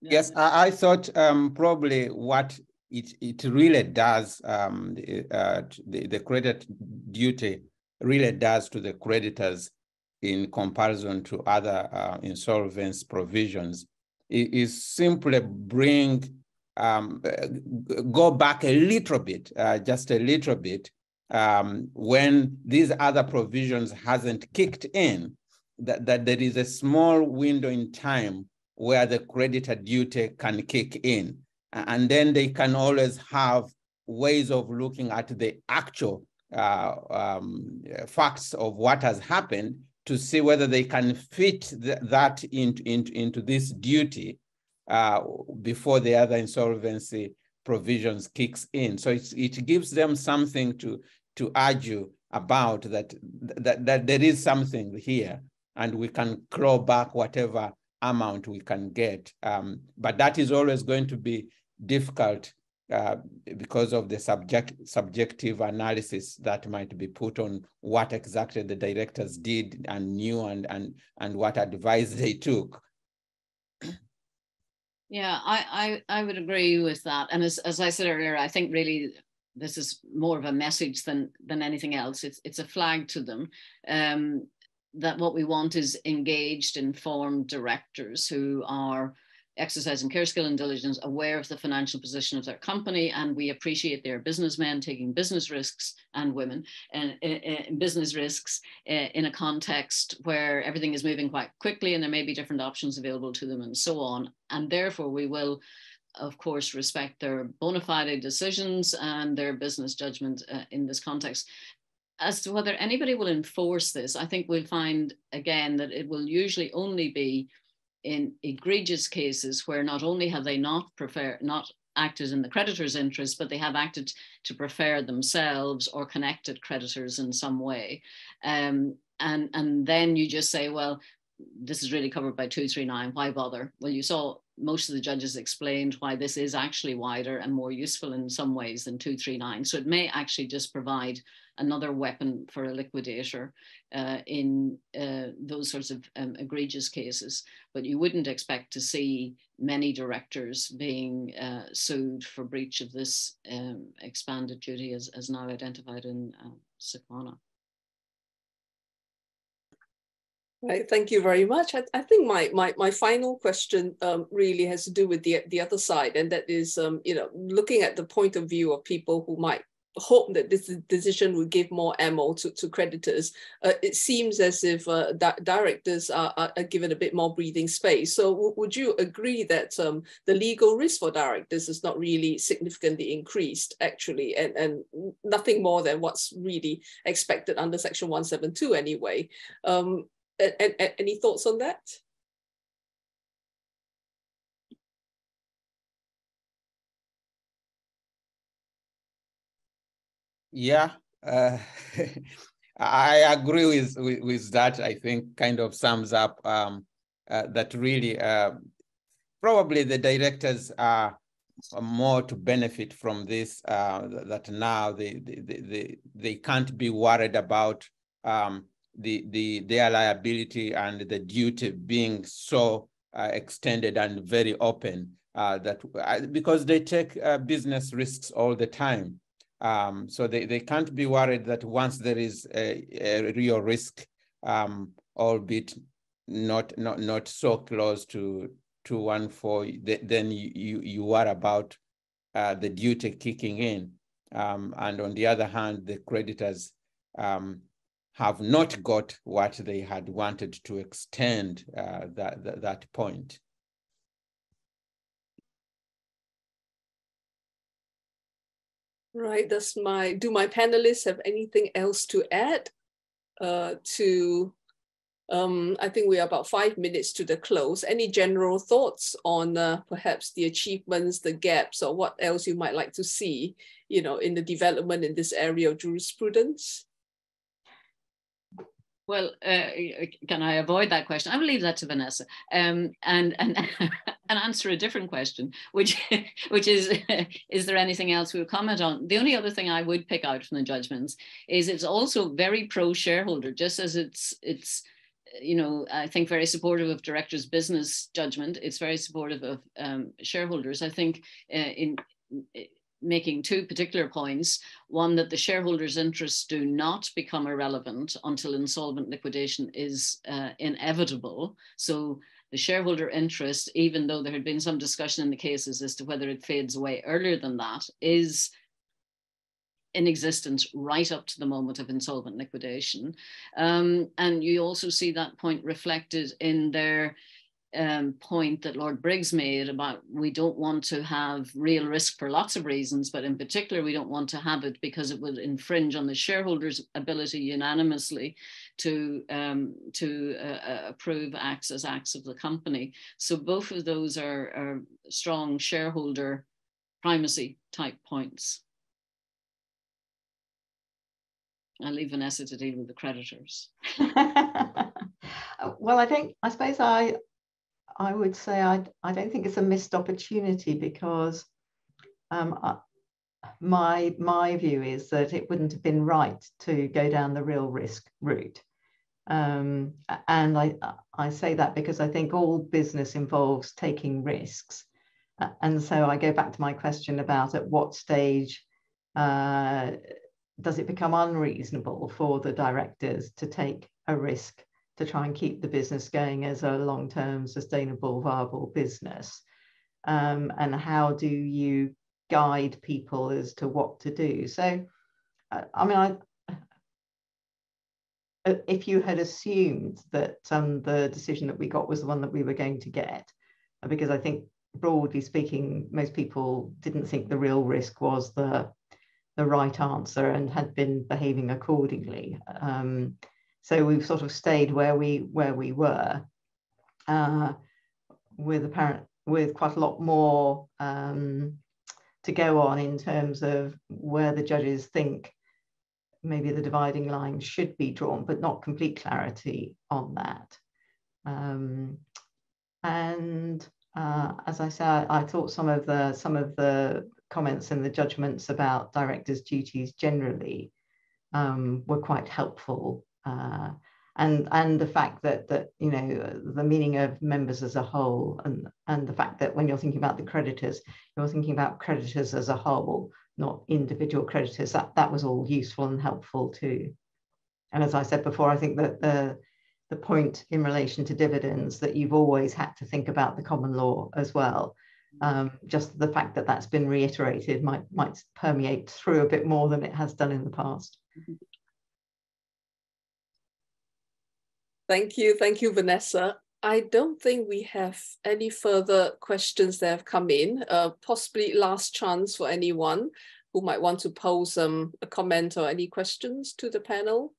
Yes, I, I thought um, probably what it it really does um, uh, the, the credit duty really does to the creditors in comparison to other uh, insolvency provisions it is simply bring um, go back a little bit, uh, just a little bit, um, when these other provisions hasn't kicked in, that, that there is a small window in time where the creditor duty can kick in. And then they can always have ways of looking at the actual uh, um, facts of what has happened to see whether they can fit th that into, into, into this duty uh, before the other insolvency provisions kicks in. So it gives them something to, to argue about that, that, that there is something here and we can claw back whatever amount we can get. Um, but that is always going to be difficult uh, because of the subject, subjective analysis that might be put on what exactly the directors did and knew and, and, and what advice they took. Yeah, I, I, I would agree with that. And as, as I said earlier, I think really this is more of a message than than anything else. It's it's a flag to them. Um, that what we want is engaged, informed directors who are exercising care, skill, and diligence, aware of the financial position of their company, and we appreciate their businessmen taking business risks and women and uh, business risks uh, in a context where everything is moving quite quickly and there may be different options available to them and so on. And therefore, we will of course, respect their bona fide decisions and their business judgment uh, in this context. As to whether anybody will enforce this, I think we'll find again that it will usually only be in egregious cases where not only have they not prefer not acted in the creditor's interest, but they have acted to prefer themselves or connected creditors in some way. Um, and, and then you just say, well, this is really covered by 239, why bother? Well, you saw most of the judges explained why this is actually wider and more useful in some ways than 239. So it may actually just provide another weapon for a liquidator uh, in uh, those sorts of um, egregious cases. But you wouldn't expect to see many directors being uh, sued for breach of this um, expanded duty as, as now identified in uh, Sequana. Right, thank you very much. I, I think my, my my final question um, really has to do with the the other side, and that is, um, you know, looking at the point of view of people who might hope that this decision would give more ammo to, to creditors. Uh, it seems as if uh, di directors are, are, given a bit more breathing space. So would you agree that um, the legal risk for directors is not really significantly increased actually, and, and nothing more than what's really expected under section 172 anyway? Um, any thoughts on that? Yeah, uh, I agree with, with, with that. I think kind of sums up um, uh, that really uh, probably the directors are more to benefit from this. Uh, that now they, they they they can't be worried about um, the the their liability and the duty being so uh, extended and very open. Uh, that because they take business risks all the time. Um, so they, they can't be worried that once there is a, a real risk, um, albeit not not not so close to to one for then you you, you are about uh, the duty kicking in. Um, and on the other hand, the creditors um, have not got what they had wanted to extend uh, that, that, that point. Right, does my, do my panelists have anything else to add uh, to, um, I think we are about five minutes to the close. Any general thoughts on uh, perhaps the achievements, the gaps, or what else you might like to see, you know, in the development in this area of jurisprudence? Well, uh, can I avoid that question? I will leave that to Vanessa um, and, and, and answer a different question, which, which is, is there anything else we'll comment on? The only other thing I would pick out from the judgments is it's also very pro-shareholder, just as it's, it's you know, I think very supportive of directors' business judgment. It's very supportive of um, shareholders. I think uh, in making two particular points. One, that the shareholders' interests do not become irrelevant until insolvent liquidation is uh, inevitable. So the shareholder interest, even though there had been some discussion in the cases as to whether it fades away earlier than that, is in existence right up to the moment of insolvent liquidation. Um, and you also see that point reflected in their um, point that Lord Briggs made about we don't want to have real risk for lots of reasons, but in particular, we don't want to have it because it would infringe on the shareholders' ability unanimously to um, to uh, uh, approve acts as acts of the company. So both of those are, are strong shareholder primacy type points. I'll leave Vanessa to deal with the creditors. well, I think I suppose I I would say I, I don't think it's a missed opportunity because um, I, my my view is that it wouldn't have been right to go down the real risk route. Um, and I, I say that because I think all business involves taking risks. And so I go back to my question about at what stage uh, does it become unreasonable for the directors to take a risk to try and keep the business going as a long-term sustainable viable business. Um, and how do you guide people as to what to do? So uh, i mean i uh, if you had assumed that um, the decision that we got was the one that we were going to get uh, because i think broadly speaking most people didn't think the real risk was the the right answer and had been behaving accordingly um, so we've sort of stayed where we where we were, uh, with apparent with quite a lot more um, to go on in terms of where the judges think maybe the dividing line should be drawn, but not complete clarity on that. Um, and uh, as I said, I thought some of the some of the comments and the judgments about directors' duties generally um, were quite helpful uh, and and the fact that that you know the meaning of members as a whole and and the fact that when you're thinking about the creditors you're thinking about creditors as a whole not individual creditors. That that was all useful and helpful too. And as i said before i think that the the point in relation to dividends that you've always had to think about the common law as well. Um, just the fact that that's been reiterated might might permeate through a bit more than it has done in the past. Mm-hmm. Thank you. Thank you, Vanessa. I don't think we have any further questions that have come in. Uh, possibly last chance for anyone who might want to pose um, a comment or any questions to the panel.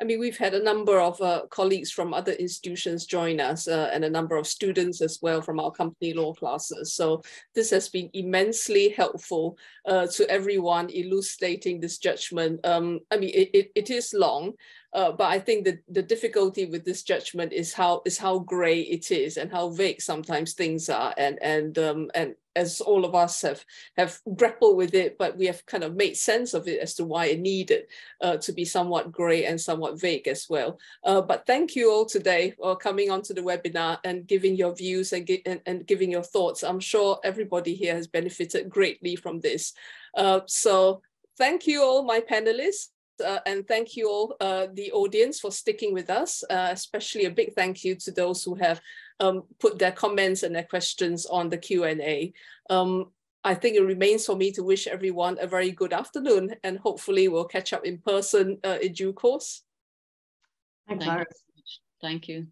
I mean, we've had a number of uh, colleagues from other institutions join us uh, and a number of students as well from our company law classes. So this has been immensely helpful uh, to everyone elucidating this judgment. Um, I mean, it, it, it is long, uh, but I think that the difficulty with this judgment is how is how gray it is and how vague sometimes things are, and and um, and as all of us have have grappled with it, but we have kind of made sense of it as to why it needed uh, to be somewhat gray and somewhat vague as well. Uh, but thank you all today for coming onto the webinar and giving your views and, and, and, giving your thoughts. I'm sure everybody here has benefited greatly from this. Uh, so thank you all, my panelists uh, and thank you all, uh, the audience, for sticking with us. Uh, especially a big thank you to those who have um, put their comments and their questions on the Q&A. Um, I think it remains for me to wish everyone a very good afternoon and hopefully we'll catch up in person uh, in due course. Thanks, Thank Iris. you. Thank you.